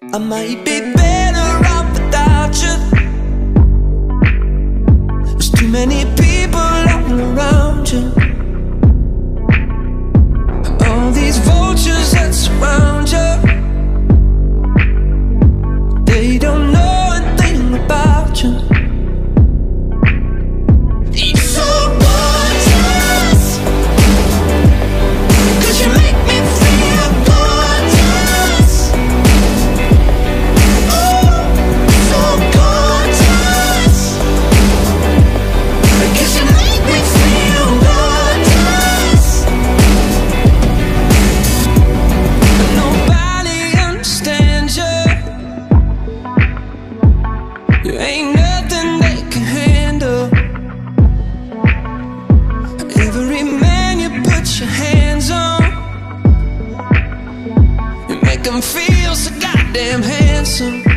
I might be better off without you. There's too many people all around you. You ain't nothing they can handle. Every man you put your hands on, you make them feel so goddamn handsome.